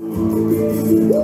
És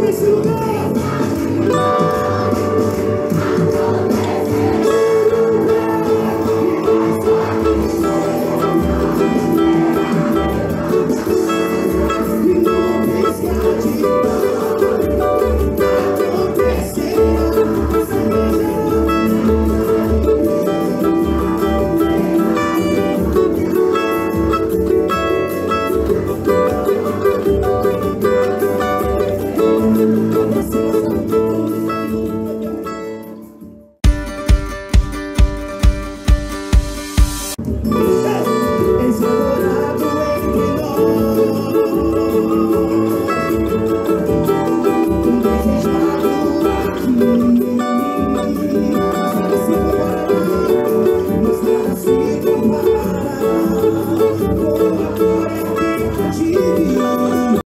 nesse lugar.